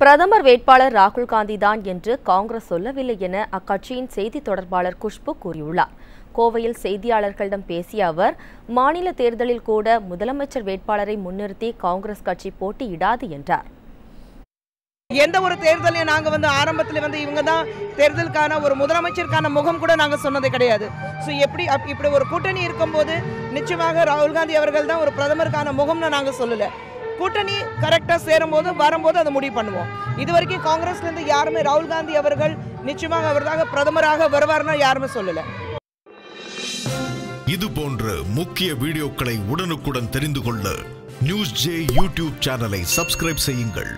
பிரதமர் வேட்பாளர் ராகுல் காந்தி தான் என்று காங்கிரஸ் சொல்லவில்லை என அக்கட்சியின் செய்தி தொடர்பாளர் குஷ்பு கூறியுள்ளார். கோவையில் செய்தியாளர்களிடம் பேசிய அவர் மாநில தேர்தலில் கூட முதலமைச்சர் வேட்பாளரை முன்னிறுத்தி காங்கிரஸ் கட்சி போட்டியிடாது என்றார். எந்த ஒரு தேர்தலையும் நாங்கள் வந்து ஆரம்பத்தில் வந்து இவங்க தான் தேர்தலுக்கான ஒரு முதலமைச்சருக்கான முகம் கூட நாங்கள் சொன்னது கிடையாது. ஸோ எப்படி அப்- இப்படி ஒரு கூட்டணி இருக்கும்போது நிச்சயமாக ராகுல் காந்தி அவர்கள் தான் ஒரு பிரதமருக்கான முகம்னு நாங்கள் சொல்லலை. கூட்டணி கரெக்டாக சேரும்போது வரும்போது அதை முடிவு பண்ணுவோம். இது வரைக்கும் காங்கிரஸ்லேருந்து யாருமே ராகுல் காந்தி அவர்கள் நிச்சயமாக அவர்தாக பிரதமராக வருவார்னா யாருமே சொல்லலை. இது போன்ற முக்கிய வீடியோக்களை உடனுக்குடன் தெரிந்து கொள்ள நியூஸ் ஜே யூடியூப் சேனலை சப்ஸ்கிரைப் செய்யுங்கள்.